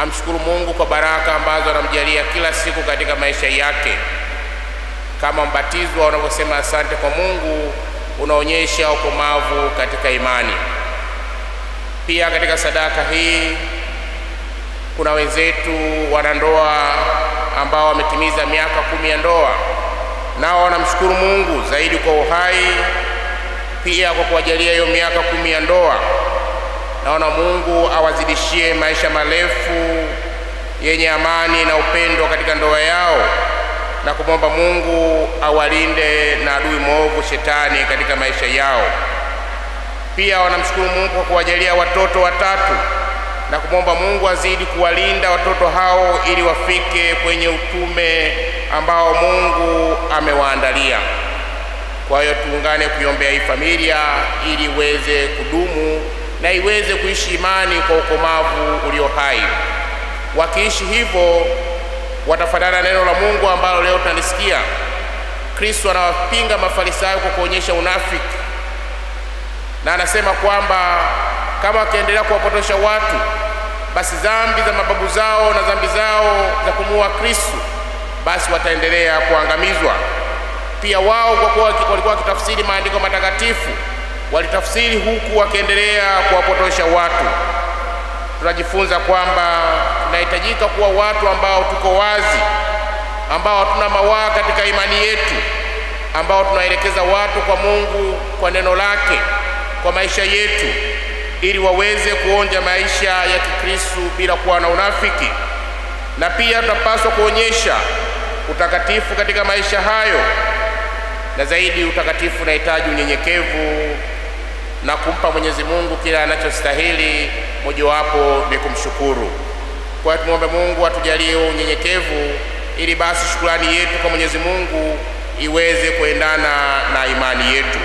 Tunamshukuru Mungu kwa baraka ambazo anamjalia kila siku katika maisha yake. Kama mbatizwa unavyosema asante kwa Mungu, unaonyesha ukomavu katika imani. Pia katika sadaka hii kuna wenzetu wanandoa ambao wametimiza miaka kumi ya ndoa, nao wanamshukuru Mungu zaidi kwa uhai, pia kwa kuwajalia hiyo miaka kumi ya ndoa. Naona Mungu awazidishie maisha marefu yenye amani na upendo katika ndoa yao, na kumwomba Mungu awalinde na adui mwovu shetani katika maisha yao. Pia wanamshukuru Mungu kwa kuwajalia watoto watatu na kumwomba Mungu azidi kuwalinda watoto hao ili wafike kwenye utume ambao Mungu amewaandalia. Kwa hiyo tuungane kuiombea hii familia ili iweze kudumu na iweze kuishi imani kwa ukomavu ulio hai. Wakiishi hivyo, watafanana neno la Mungu ambalo leo tunalisikia. Kristo anawapinga Mafarisayo kwa kuonyesha unafiki, na anasema kwamba kama wakiendelea kuwapotosha watu, basi dhambi za mababu zao na dhambi zao za kumuua Kristo, basi wataendelea kuangamizwa. Pia wao kwa kuwa walikuwa wakitafsiri maandiko matakatifu, walitafsiri huku wakiendelea kuwapotosha watu. Tunajifunza kwamba tunahitajika kuwa watu ambao tuko wazi, ambao hatuna mawaa katika imani yetu, ambao tunaelekeza watu kwa Mungu kwa neno lake, kwa maisha yetu ili waweze kuonja maisha ya Kikristo bila kuwa na unafiki. Na pia tunapaswa kuonyesha utakatifu katika maisha hayo, na zaidi utakatifu unahitaji unyenyekevu na kumpa Mwenyezi Mungu kila anachostahili, mojawapo ni kumshukuru. Kwa hiyo tumwombe Mungu atujalie unyenyekevu, ili basi shukrani yetu kwa Mwenyezi Mungu iweze kuendana na imani yetu.